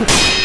you